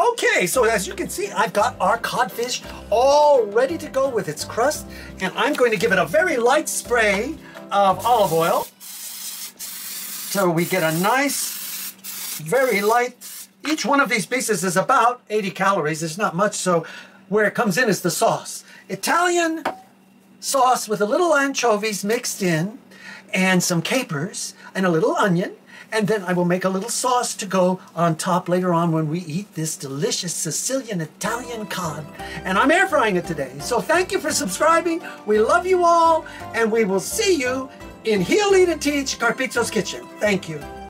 Okay, so as you can see, I've got our codfish all ready to go with its crust, and I'm going to give it a very light spray of olive oil. So we get a nice, very light, each one of these pieces is about 80 calories. It's not much, so where it comes in is the sauce. Italian sauce with a little anchovies mixed in, and some capers, and a little onion, and then I will make a little sauce to go on top later on when we eat this delicious Sicilian Italian cod. And I'm air frying it today. So thank you for subscribing. We love you all, and we will see you in Heal, Eat, and Teach Carpizzo's Kitchen. Thank you.